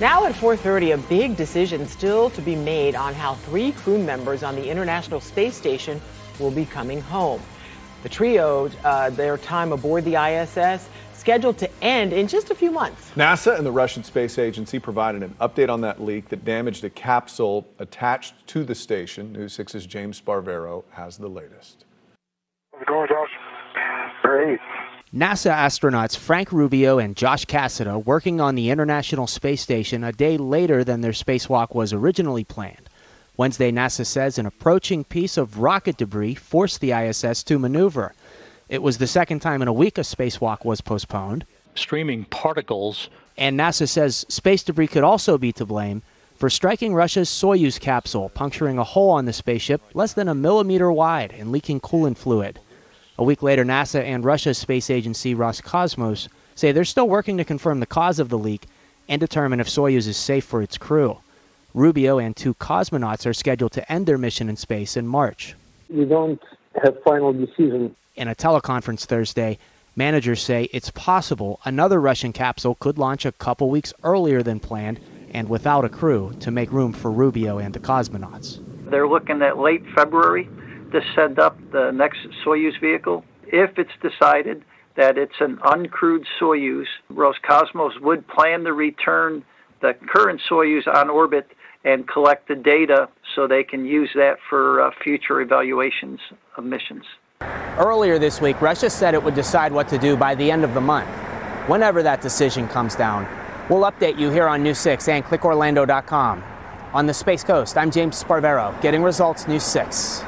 Now at 4:30, a big decision still to be made on how three crew members on the International Space Station will be coming home. The trio, uh, their time aboard the ISS, scheduled to end in just a few months. NASA and the Russian Space Agency provided an update on that leak that damaged a capsule attached to the station. News 6's James Sparvero has the latest. How's it going, Josh? Great. NASA astronauts Frank Rubio and Josh Cassada working on the International Space Station a day later than their spacewalk was originally planned. Wednesday, NASA says an approaching piece of rocket debris forced the ISS to maneuver. It was the second time in a week a spacewalk was postponed. Streaming particles. And NASA says space debris could also be to blame for striking Russia's Soyuz capsule, puncturing a hole on the spaceship less than a millimeter wide and leaking coolant fluid. A week later, NASA and Russia's space agency Roscosmos say they're still working to confirm the cause of the leak and determine if Soyuz is safe for its crew. Rubio and two cosmonauts are scheduled to end their mission in space in March. We don't have final decision. In a teleconference Thursday, managers say it's possible another Russian capsule could launch a couple weeks earlier than planned and without a crew to make room for Rubio and the cosmonauts. They're looking at late February to send up the next Soyuz vehicle. If it's decided that it's an uncrewed Soyuz, Roscosmos would plan to return the current Soyuz on orbit and collect the data so they can use that for uh, future evaluations of missions. Earlier this week, Russia said it would decide what to do by the end of the month. Whenever that decision comes down, we'll update you here on News 6 and clickorlando.com. On the Space Coast, I'm James Sparvero, getting results News 6.